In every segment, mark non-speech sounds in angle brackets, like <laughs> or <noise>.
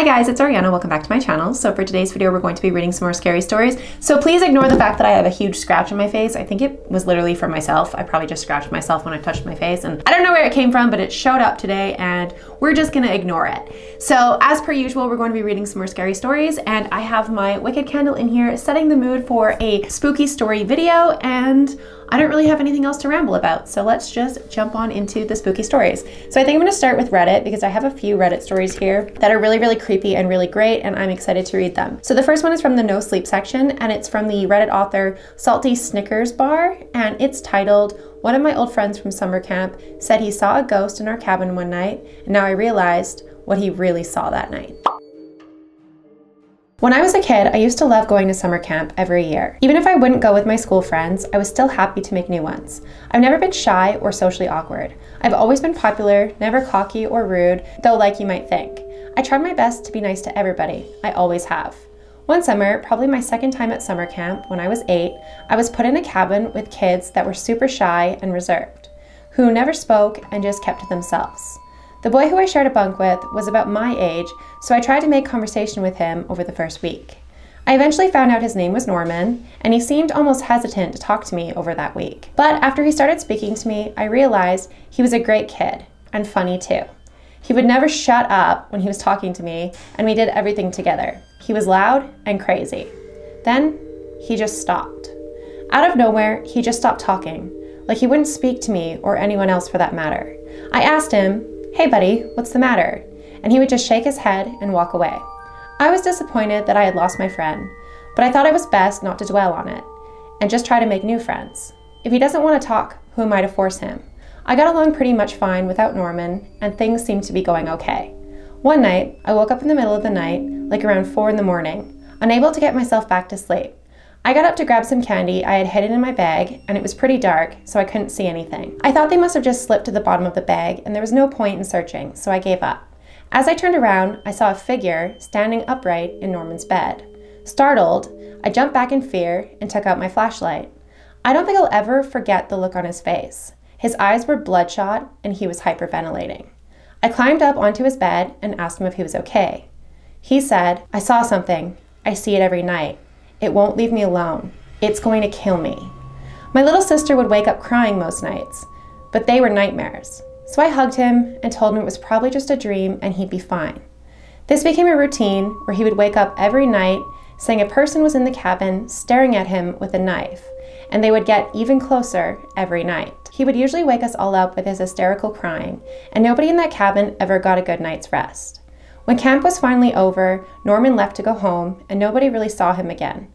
Hi guys, it's Ariana. Welcome back to my channel. So for today's video, we're going to be reading some more scary stories. So please ignore the fact that I have a huge scratch on my face. I think it was literally from myself. I probably just scratched myself when I touched my face and I don't know where it came from, but it showed up today and we're just gonna ignore it. So as per usual, we're going to be reading some more scary stories and I have my wicked candle in here setting the mood for a spooky story video and I don't really have anything else to ramble about, so let's just jump on into the spooky stories. So I think I'm gonna start with Reddit because I have a few Reddit stories here that are really, really creepy and really great, and I'm excited to read them. So the first one is from the no sleep section, and it's from the Reddit author Salty Snickers Bar, and it's titled, one of my old friends from summer camp said he saw a ghost in our cabin one night, and now I realized what he really saw that night. When I was a kid, I used to love going to summer camp every year. Even if I wouldn't go with my school friends, I was still happy to make new ones. I've never been shy or socially awkward. I've always been popular, never cocky or rude, though like you might think. I tried my best to be nice to everybody. I always have. One summer, probably my second time at summer camp, when I was eight, I was put in a cabin with kids that were super shy and reserved, who never spoke and just kept to themselves. The boy who I shared a bunk with was about my age, so I tried to make conversation with him over the first week. I eventually found out his name was Norman, and he seemed almost hesitant to talk to me over that week. But after he started speaking to me, I realized he was a great kid, and funny too. He would never shut up when he was talking to me, and we did everything together. He was loud and crazy. Then he just stopped. Out of nowhere, he just stopped talking, like he wouldn't speak to me or anyone else for that matter. I asked him, Hey, buddy, what's the matter? And he would just shake his head and walk away. I was disappointed that I had lost my friend, but I thought it was best not to dwell on it and just try to make new friends. If he doesn't want to talk, who am I to force him? I got along pretty much fine without Norman, and things seemed to be going okay. One night, I woke up in the middle of the night, like around 4 in the morning, unable to get myself back to sleep. I got up to grab some candy I had hidden in my bag, and it was pretty dark, so I couldn't see anything. I thought they must have just slipped to the bottom of the bag, and there was no point in searching, so I gave up. As I turned around, I saw a figure standing upright in Norman's bed. Startled, I jumped back in fear and took out my flashlight. I don't think I'll ever forget the look on his face. His eyes were bloodshot, and he was hyperventilating. I climbed up onto his bed and asked him if he was okay. He said, I saw something. I see it every night. It won't leave me alone. It's going to kill me. My little sister would wake up crying most nights, but they were nightmares. So I hugged him and told him it was probably just a dream and he'd be fine. This became a routine where he would wake up every night saying a person was in the cabin staring at him with a knife, and they would get even closer every night. He would usually wake us all up with his hysterical crying, and nobody in that cabin ever got a good night's rest. When camp was finally over, Norman left to go home, and nobody really saw him again.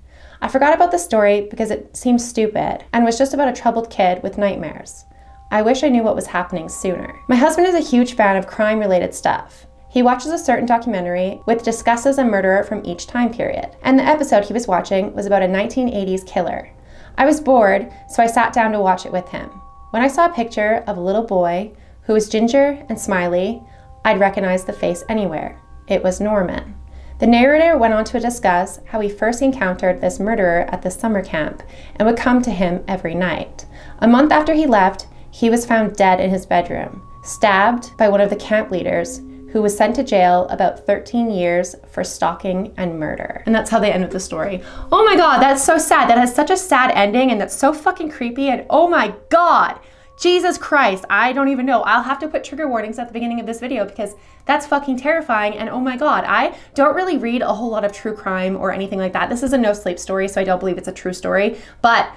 I forgot about the story because it seemed stupid and was just about a troubled kid with nightmares. I wish I knew what was happening sooner. My husband is a huge fan of crime related stuff. He watches a certain documentary which discusses a murderer from each time period, and the episode he was watching was about a 1980s killer. I was bored, so I sat down to watch it with him. When I saw a picture of a little boy who was ginger and smiley, I'd recognize the face anywhere. It was Norman. The narrator went on to discuss how he first encountered this murderer at the summer camp and would come to him every night. A month after he left, he was found dead in his bedroom, stabbed by one of the camp leaders who was sent to jail about 13 years for stalking and murder. And that's how they ended the story. Oh my god, that's so sad. That has such a sad ending and that's so fucking creepy and oh my god. Jesus Christ, I don't even know. I'll have to put trigger warnings at the beginning of this video because that's fucking terrifying. And oh my God, I don't really read a whole lot of true crime or anything like that. This is a no sleep story, so I don't believe it's a true story. But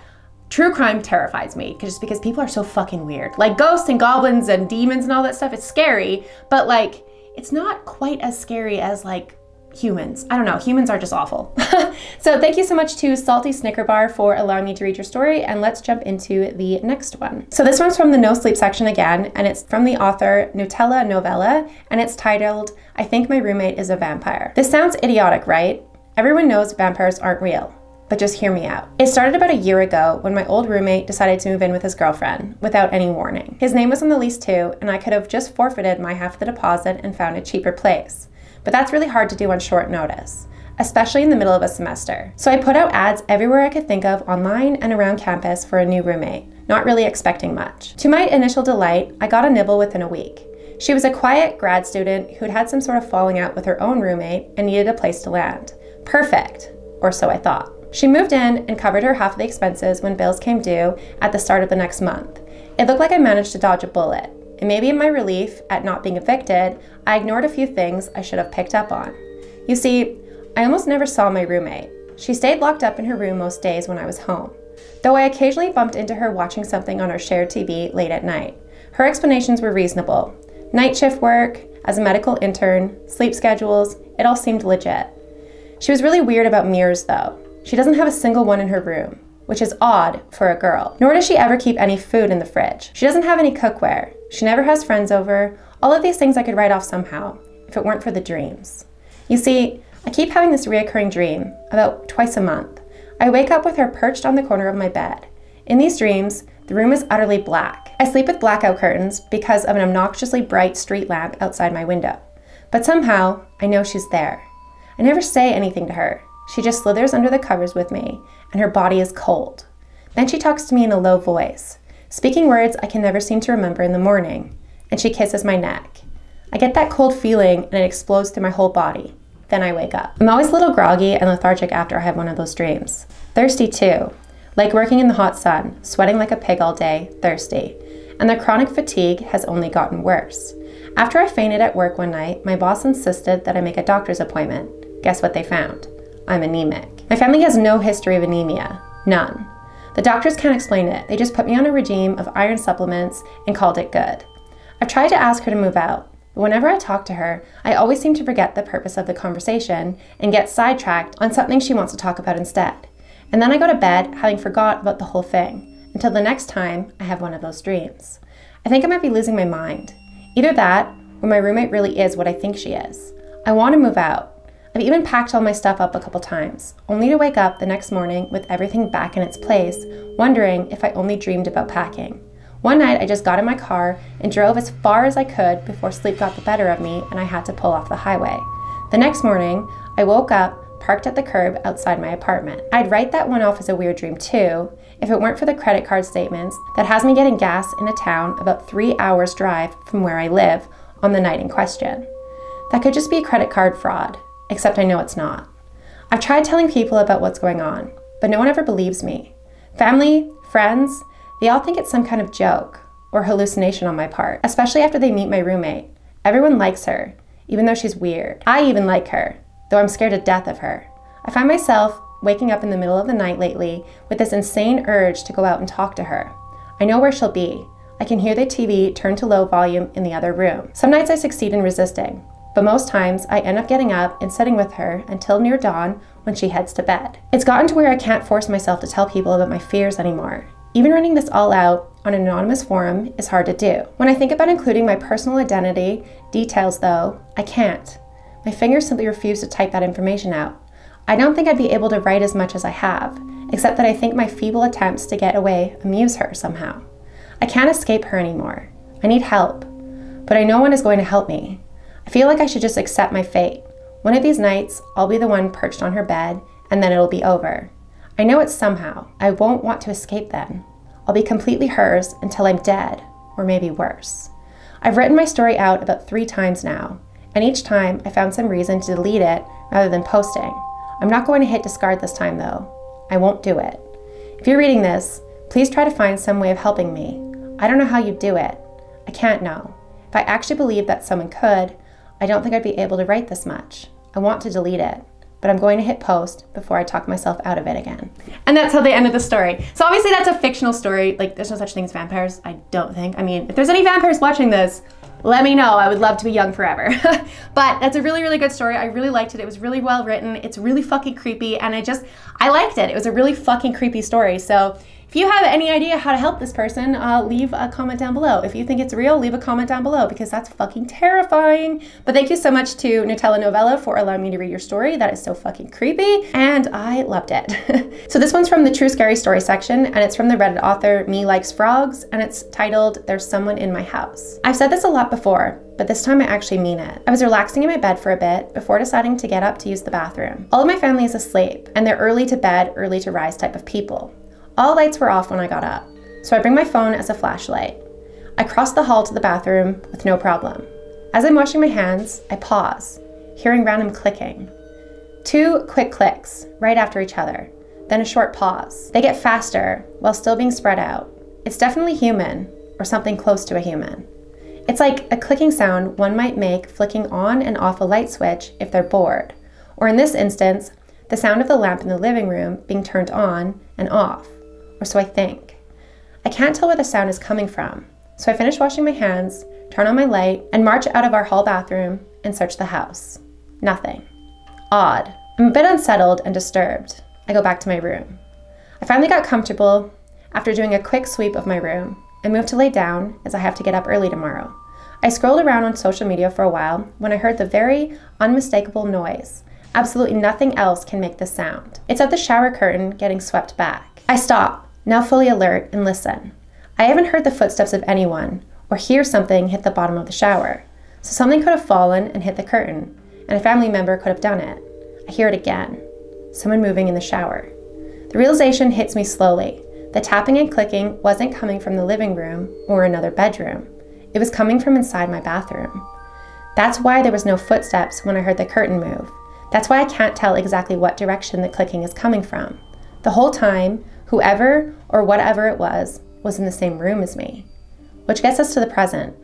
true crime terrifies me just because people are so fucking weird. Like ghosts and goblins and demons and all that stuff, it's scary, but like, it's not quite as scary as like humans. I don't know, humans are just awful. <laughs> so thank you so much to Salty Snicker Bar for allowing me to read your story and let's jump into the next one. So this one's from the no sleep section again and it's from the author Nutella Novella and it's titled I think my roommate is a vampire. This sounds idiotic, right? Everyone knows vampires aren't real. But just hear me out. It started about a year ago when my old roommate decided to move in with his girlfriend without any warning. His name was on the lease too, and I could have just forfeited my half of the deposit and found a cheaper place but that's really hard to do on short notice especially in the middle of a semester. So I put out ads everywhere I could think of online and around campus for a new roommate, not really expecting much. To my initial delight, I got a nibble within a week. She was a quiet grad student who'd had some sort of falling out with her own roommate and needed a place to land. Perfect, or so I thought. She moved in and covered her half of the expenses when bills came due at the start of the next month. It looked like I managed to dodge a bullet, and maybe in my relief at not being evicted, I ignored a few things I should have picked up on. You see, I almost never saw my roommate. She stayed locked up in her room most days when I was home, though I occasionally bumped into her watching something on our shared TV late at night. Her explanations were reasonable. Night shift work, as a medical intern, sleep schedules, it all seemed legit. She was really weird about mirrors, though. She doesn't have a single one in her room, which is odd for a girl. Nor does she ever keep any food in the fridge. She doesn't have any cookware. She never has friends over. All of these things I could write off somehow, if it weren't for the dreams. You see, I keep having this reoccurring dream, about twice a month. I wake up with her perched on the corner of my bed. In these dreams, the room is utterly black. I sleep with blackout curtains because of an obnoxiously bright street lamp outside my window. But somehow, I know she's there. I never say anything to her. She just slithers under the covers with me, and her body is cold. Then she talks to me in a low voice, speaking words I can never seem to remember in the morning, and she kisses my neck. I get that cold feeling and it explodes through my whole body. Then I wake up. I'm always a little groggy and lethargic after I have one of those dreams. Thirsty too, like working in the hot sun, sweating like a pig all day, thirsty. And the chronic fatigue has only gotten worse. After I fainted at work one night, my boss insisted that I make a doctor's appointment. Guess what they found? I'm anemic. My family has no history of anemia, none. The doctors can't explain it. They just put me on a regime of iron supplements and called it good. I've tried to ask her to move out, but whenever I talk to her, I always seem to forget the purpose of the conversation and get sidetracked on something she wants to talk about instead. And then I go to bed having forgot about the whole thing until the next time I have one of those dreams. I think I might be losing my mind. Either that, or my roommate really is what I think she is. I want to move out, I've even packed all my stuff up a couple times, only to wake up the next morning with everything back in its place, wondering if I only dreamed about packing. One night I just got in my car and drove as far as I could before sleep got the better of me and I had to pull off the highway. The next morning, I woke up, parked at the curb outside my apartment. I'd write that one off as a weird dream too, if it weren't for the credit card statements that has me getting gas in a town about three hours drive from where I live on the night in question. That could just be credit card fraud except I know it's not. I've tried telling people about what's going on, but no one ever believes me. Family, friends, they all think it's some kind of joke or hallucination on my part, especially after they meet my roommate. Everyone likes her, even though she's weird. I even like her, though I'm scared to death of her. I find myself waking up in the middle of the night lately with this insane urge to go out and talk to her. I know where she'll be. I can hear the TV turn to low volume in the other room. Some nights I succeed in resisting, but most times I end up getting up and sitting with her until near dawn when she heads to bed. It's gotten to where I can't force myself to tell people about my fears anymore. Even running this all out on an anonymous forum is hard to do. When I think about including my personal identity details, though, I can't. My fingers simply refuse to type that information out. I don't think I'd be able to write as much as I have, except that I think my feeble attempts to get away amuse her somehow. I can't escape her anymore. I need help, but I know no one is going to help me. I feel like I should just accept my fate. One of these nights, I'll be the one perched on her bed, and then it'll be over. I know it somehow. I won't want to escape then. I'll be completely hers until I'm dead, or maybe worse. I've written my story out about three times now, and each time I found some reason to delete it rather than posting. I'm not going to hit discard this time though. I won't do it. If you're reading this, please try to find some way of helping me. I don't know how you'd do it. I can't know. If I actually believed that someone could, I don't think I'd be able to write this much. I want to delete it, but I'm going to hit post before I talk myself out of it again. And that's how they ended the story. So obviously that's a fictional story. Like there's no such thing as vampires, I don't think. I mean, if there's any vampires watching this, let me know. I would love to be young forever. <laughs> but that's a really, really good story. I really liked it. It was really well written. It's really fucking creepy. And I just, I liked it. It was a really fucking creepy story. So if you have any idea how to help this person, uh, leave a comment down below. If you think it's real, leave a comment down below because that's fucking terrifying. But thank you so much to Nutella Novella for allowing me to read your story. That is so fucking creepy, and I loved it. <laughs> so this one's from the True Scary Story section, and it's from the Reddit author Me Likes Frogs, and it's titled There's Someone in My House. I've said this a lot before, but this time I actually mean it. I was relaxing in my bed for a bit before deciding to get up to use the bathroom. All of my family is asleep, and they're early to bed, early to rise type of people. All lights were off when I got up, so I bring my phone as a flashlight. I cross the hall to the bathroom with no problem. As I'm washing my hands, I pause, hearing random clicking. Two quick clicks, right after each other, then a short pause. They get faster while still being spread out. It's definitely human, or something close to a human. It's like a clicking sound one might make flicking on and off a light switch if they're bored, or in this instance, the sound of the lamp in the living room being turned on and off, or so I think. I can't tell where the sound is coming from, so I finish washing my hands, turn on my light, and march out of our hall bathroom and search the house. Nothing. Odd. I'm a bit unsettled and disturbed. I go back to my room. I finally got comfortable after doing a quick sweep of my room I moved to lay down as I have to get up early tomorrow. I scrolled around on social media for a while when I heard the very unmistakable noise. Absolutely nothing else can make this sound. It's at the shower curtain getting swept back. I stop, now fully alert, and listen. I haven't heard the footsteps of anyone or hear something hit the bottom of the shower. So something could have fallen and hit the curtain, and a family member could have done it. I hear it again. Someone moving in the shower. The realization hits me slowly. The tapping and clicking wasn't coming from the living room or another bedroom. It was coming from inside my bathroom. That's why there was no footsteps when I heard the curtain move. That's why I can't tell exactly what direction the clicking is coming from. The whole time, whoever or whatever it was was in the same room as me. Which gets us to the present.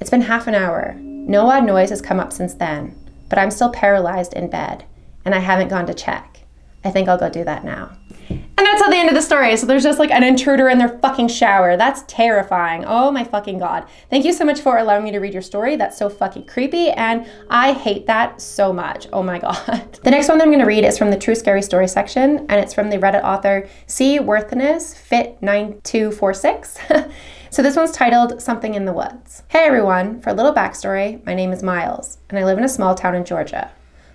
It's been half an hour. No odd noise has come up since then, but I'm still paralyzed in bed, and I haven't gone to check. I think I'll go do that now. And that's at the end of the story. So there's just like an intruder in their fucking shower. That's terrifying. Oh my fucking god. Thank you so much for allowing me to read your story. That's so fucking creepy and I hate that so much. Oh my god. <laughs> The next one that I'm going to read is from the True Scary Story section and it's from the Reddit author C Worthiness Fit9246. <laughs> So this one's titled Something in the Woods. Hey everyone, for a little backstory, my name is Miles, and I live in a small town in Georgia.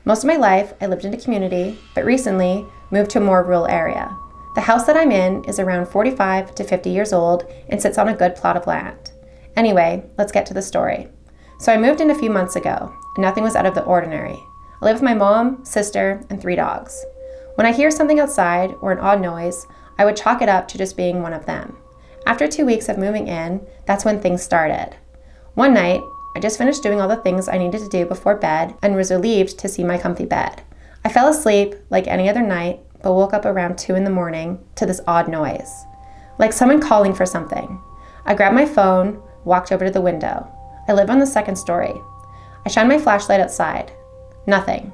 Most of my life, I lived in a community, but recently moved to a more rural area. The house that I'm in is around 45 to 50 years old and sits on a good plot of land. Anyway, let's get to the story. So I moved in a few months ago, and nothing was out of the ordinary. I live with my mom, sister, and three dogs. When I hear something outside or an odd noise, I would chalk it up to just being one of them. After two weeks of moving in, that's when things started. One night, I just finished doing all the things I needed to do before bed and was relieved to see my comfy bed. I fell asleep like any other night but woke up around 2 in the morning to this odd noise, like someone calling for something. I grabbed my phone, walked over to the window. I live on the second story. I shine my flashlight outside. Nothing,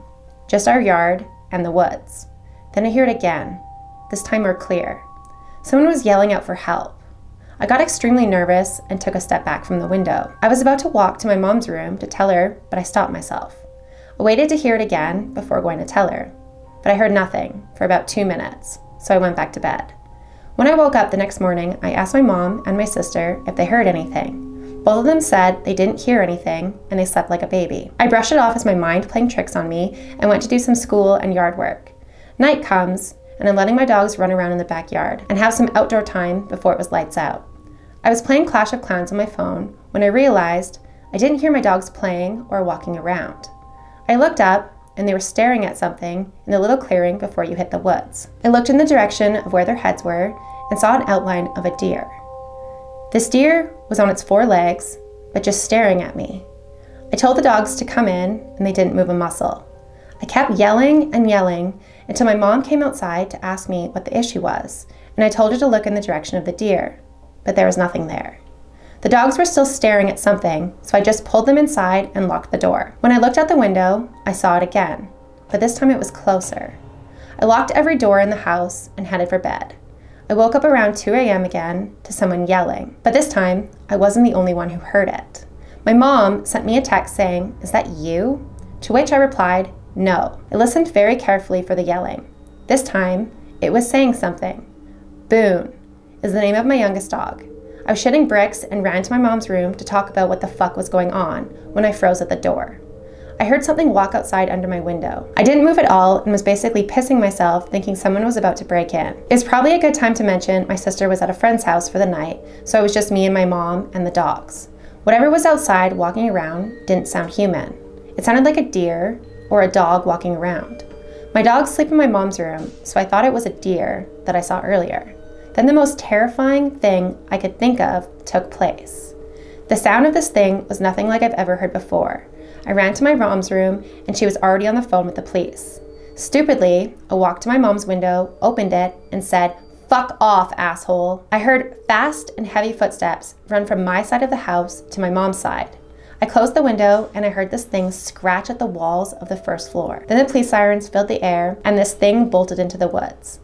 just our yard and the woods. Then I hear it again, this time more clear. Someone was yelling out for help. I got extremely nervous and took a step back from the window. I was about to walk to my mom's room to tell her, but I stopped myself. I waited to hear it again before going to tell her but I heard nothing for about two minutes, so I went back to bed. When I woke up the next morning, I asked my mom and my sister if they heard anything. Both of them said they didn't hear anything and they slept like a baby. I brushed it off as my mind playing tricks on me and went to do some school and yard work. Night comes, and I'm letting my dogs run around in the backyard and have some outdoor time before it was lights out. I was playing Clash of Clans on my phone when I realized I didn't hear my dogs playing or walking around. I looked up and they were staring at something in the little clearing before you hit the woods. I looked in the direction of where their heads were and saw an outline of a deer. This deer was on its four legs, but just staring at me. I told the dogs to come in, and they didn't move a muscle. I kept yelling and yelling until my mom came outside to ask me what the issue was, and I told her to look in the direction of the deer, but there was nothing there. The dogs were still staring at something, so I just pulled them inside and locked the door. When I looked out the window, I saw it again, but this time it was closer. I locked every door in the house and headed for bed. I woke up around 2 a.m. again to someone yelling, but this time I wasn't the only one who heard it. My mom sent me a text saying, Is that you? To which I replied, No. I listened very carefully for the yelling. This time, it was saying something. Boone is the name of my youngest dog. I was shitting bricks and ran to my mom's room to talk about what the fuck was going on when I froze at the door. I heard something walk outside under my window. I didn't move at all and was basically pissing myself thinking someone was about to break in. It's probably a good time to mention my sister was at a friend's house for the night, so it was just me and my mom and the dogs. Whatever was outside walking around didn't sound human. It sounded like a deer or a dog walking around. My dogs sleep in my mom's room, so I thought it was a deer that I saw earlier. Then the most terrifying thing I could think of took place. The sound of this thing was nothing like I've ever heard before. I ran to my mom's room, and she was already on the phone with the police. Stupidly, I walked to my mom's window, opened it, and said, Fuck off, asshole. I heard fast and heavy footsteps run from my side of the house to my mom's side. I closed the window and I heard this thing scratch at the walls of the first floor. Then the police sirens filled the air and this thing bolted into the woods.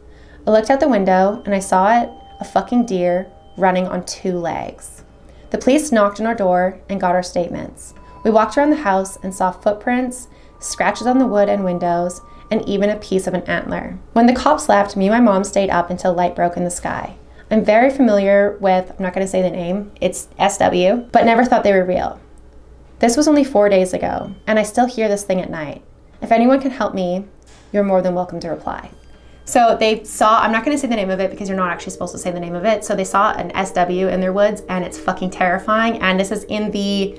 I looked out the window and I saw it, a fucking deer, running on two legs. The police knocked on our door and got our statements. We walked around the house and saw footprints, scratches on the wood and windows, and even a piece of an antler. When the cops left, me and my mom stayed up until light broke in the sky. I'm very familiar with, I'm not going to say the name, it's SW, but never thought they were real. This was only four days ago, and I still hear this thing at night. If anyone can help me, you're more than welcome to reply. So they saw, I'm not gonna say the name of it because you're not actually supposed to say the name of it. So they saw an SW in their woods and it's fucking terrifying. And this is in the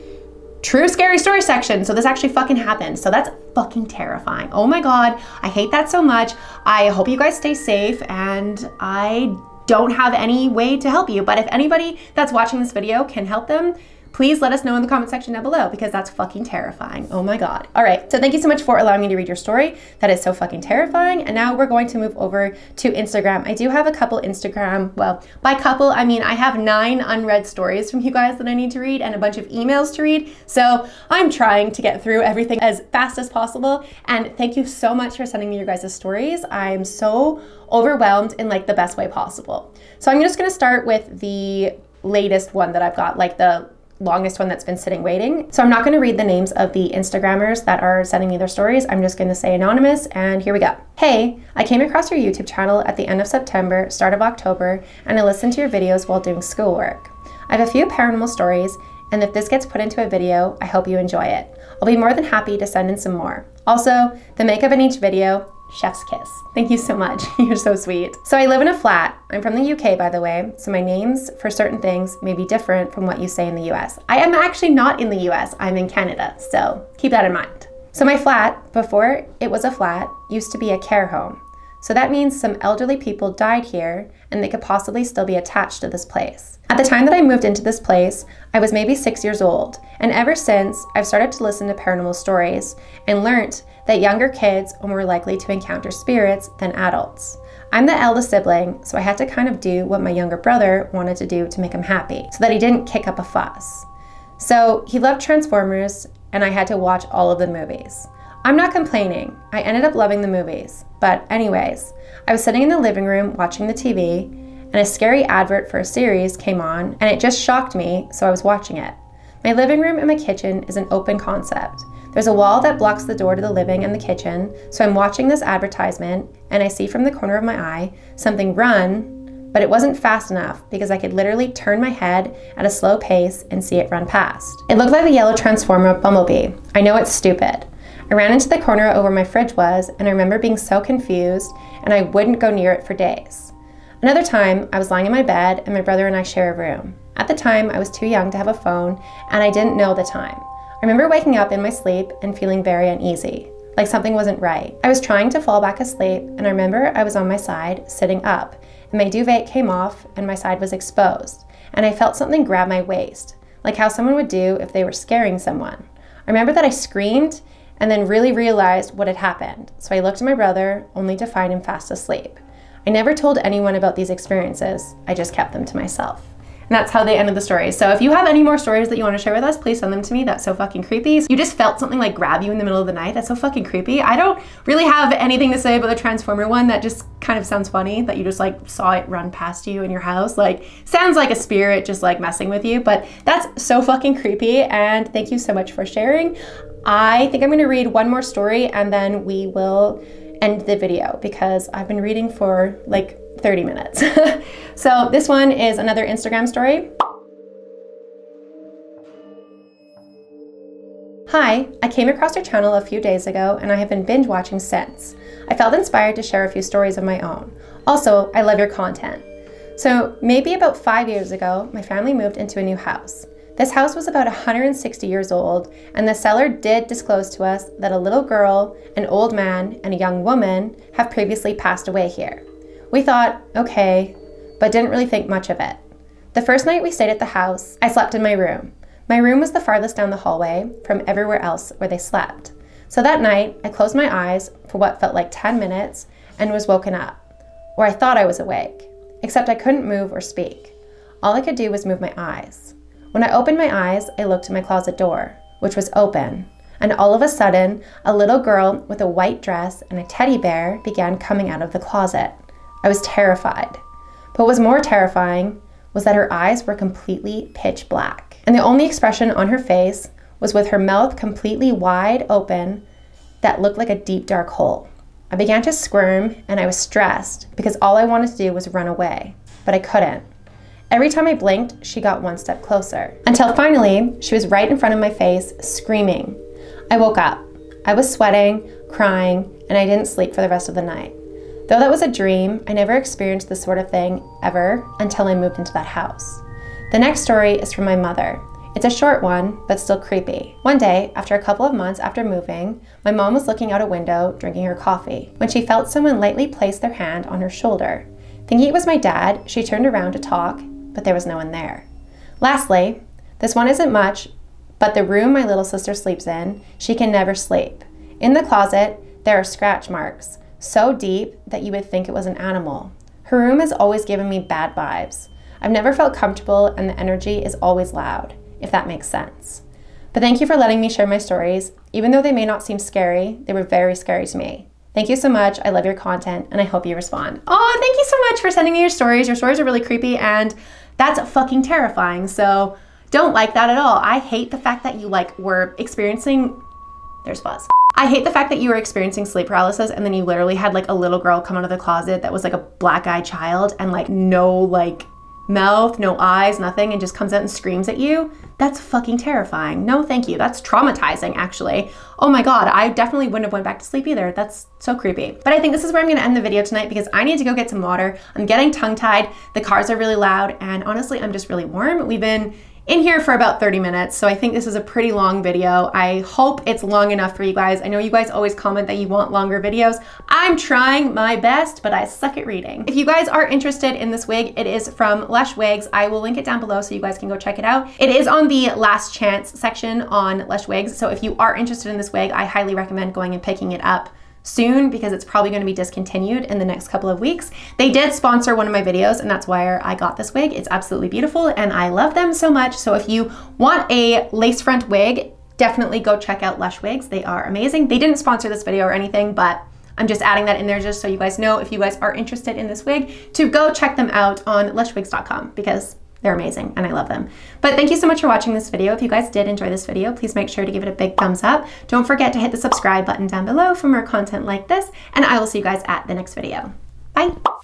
true scary story section. So this actually fucking happened. So that's fucking terrifying. Oh my God, I hate that so much. I hope you guys stay safe and I don't have any way to help you. But if anybody that's watching this video can help them, please let us know in the comment section down below because that's fucking terrifying. Oh my God. All right, so thank you so much for allowing me to read your story. That is so fucking terrifying. And now we're going to move over to Instagram. I do have a couple Instagram, well, by couple, I mean I have nine unread stories from you guys that I need to read and a bunch of emails to read. So I'm trying to get through everything as fast as possible. And thank you so much for sending me your guys' stories. I'm so overwhelmed in like the best way possible. So I'm just gonna start with the latest one that I've got, like the longest one that's been sitting waiting. So I'm not going to read the names of the Instagrammers that are sending me their stories. I'm just going to say anonymous and here we go. Hey, I came across your YouTube channel at the end of September, start of October, and I listened to your videos while doing schoolwork. I have a few paranormal stories, and if this gets put into a video, I hope you enjoy it. I'll be more than happy to send in some more. Also, the makeup in each video Chef's kiss. Thank you so much. <laughs> You're so sweet. So I live in a flat. I'm from the UK, by the way, so my names for certain things may be different from what you say in the US. I am actually not in the US, I'm in Canada, so keep that in mind. So my flat, before it was a flat, used to be a care home. So that means some elderly people died here and they could possibly still be attached to this place. At the time that I moved into this place, I was maybe six years old, and ever since, I've started to listen to paranormal stories and learnt that younger kids are more likely to encounter spirits than adults. I'm the eldest sibling, so I had to kind of do what my younger brother wanted to do to make him happy, so that he didn't kick up a fuss. So he loved Transformers, and I had to watch all of the movies. I'm not complaining, I ended up loving the movies. But, anyways, I was sitting in the living room watching the TV, and a scary advert for a series came on, and it just shocked me, so I was watching it. My living room and my kitchen is an open concept. There's a wall that blocks the door to the living and the kitchen, so I'm watching this advertisement and I see from the corner of my eye something run, but it wasn't fast enough because I could literally turn my head at a slow pace and see it run past. It looked like the yellow Transformer Bumblebee. I know it's stupid. I ran into the corner over my fridge was, and I remember being so confused, and I wouldn't go near it for days. Another time, I was lying in my bed, and my brother and I share a room. At the time, I was too young to have a phone, and I didn't know the time. I remember waking up in my sleep and feeling very uneasy, like something wasn't right. I was trying to fall back asleep, and I remember I was on my side, sitting up, and my duvet came off and my side was exposed, and I felt something grab my waist, like how someone would do if they were scaring someone. I remember that I screamed and then really realized what had happened, so I looked at my brother, only to find him fast asleep. I never told anyone about these experiences, I just kept them to myself. And that's how they ended the story. So if you have any more stories that you want to share with us, please send them to me. That's so fucking creepy. You just felt something like grab you in the middle of the night. That's so fucking creepy. I don't really have anything to say about the Transformer one. That just kind of sounds funny that you just like saw it run past you in your house. Like sounds like a spirit just like messing with you, but that's so fucking creepy. And thank you so much for sharing. I think I'm going to read one more story and then we will end the video because I've been reading for like 30 minutes. <laughs> so this one is another Instagram story. Hi, I came across your channel a few days ago and I have been binge watching since. I felt inspired to share a few stories of my own. Also, I love your content. So maybe about five years ago, my family moved into a new house. This house was about 160 years old, and the seller did disclose to us that a little girl, an old man, and a young woman have previously passed away here. We thought, okay, but didn't really think much of it. The first night we stayed at the house, I slept in my room. My room was the farthest down the hallway from everywhere else where they slept. So that night, I closed my eyes for what felt like 10 minutes and was woken up. Or I thought I was awake, except I couldn't move or speak. All I could do was move my eyes. When I opened my eyes, I looked at my closet door, which was open, and all of a sudden, a little girl with a white dress and a teddy bear began coming out of the closet. I was terrified. But what was more terrifying was that her eyes were completely pitch black, and the only expression on her face was with her mouth completely wide open that looked like a deep dark hole. I began to squirm and I was stressed because all I wanted to do was run away, but I couldn't. Every time I blinked, she got one step closer. Until finally, she was right in front of my face, screaming. I woke up. I was sweating, crying, and I didn't sleep for the rest of the night. Though that was a dream, I never experienced this sort of thing ever until I moved into that house. The next story is from my mother. It's a short one, but still creepy. One day, after a couple of months after moving, my mom was looking out a window drinking her coffee when she felt someone lightly place their hand on her shoulder. Thinking it was my dad, she turned around to talk, but there was no one there. Lastly, this one isn't much, but the room my little sister sleeps in, she can never sleep. In the closet, there are scratch marks, so deep that you would think it was an animal. Her room has always given me bad vibes. I've never felt comfortable and the energy is always loud, if that makes sense. But thank you for letting me share my stories. Even though they may not seem scary, they were very scary to me. Thank you so much. I love your content and I hope you respond. Oh, thank you so much for sending me your stories. Your stories are really creepy and that's fucking terrifying. So don't like that at all. I hate the fact that you like were experiencing, there's fuzz. I hate the fact that you were experiencing sleep paralysis and then you literally had like a little girl come out of the closet that was like a black eyed child and like no like mouth, no eyes, nothing, and just comes out and screams at you, that's fucking terrifying. No, thank you. That's traumatizing, actually. Oh my god, I definitely wouldn't have went back to sleep either. That's so creepy. But I think this is where I'm gonna end the video tonight because I need to go get some water. I'm getting tongue-tied, the cars are really loud, and honestly, I'm just really warm. We've been in here for about 30 minutes. So I think this is a pretty long video. I hope it's long enough for you guys. I know you guys always comment that you want longer videos. I'm trying my best, but I suck at reading. If you guys are interested in this wig, it is from Lush Wigs. I will link it down below so you guys can go check it out. It is on the last chance section on Lush Wigs. So if you are interested in this wig, I highly recommend going and picking it up soon because it's probably going to be discontinued in the next couple of weeks. They did sponsor one of my videos and that's why I got this wig. It's absolutely beautiful and I love them so much. So if you want a lace front wig, definitely go check out Lush Wigs. They are amazing. They didn't sponsor this video or anything, but I'm just adding that in there just so you guys know if you guys are interested in this wig to go check them out on lushwigs.com because they're amazing and I love them. But thank you so much for watching this video. If you guys did enjoy this video, please make sure to give it a big thumbs up. Don't forget to hit the subscribe button down below for more content like this, and I will see you guys at the next video. Bye.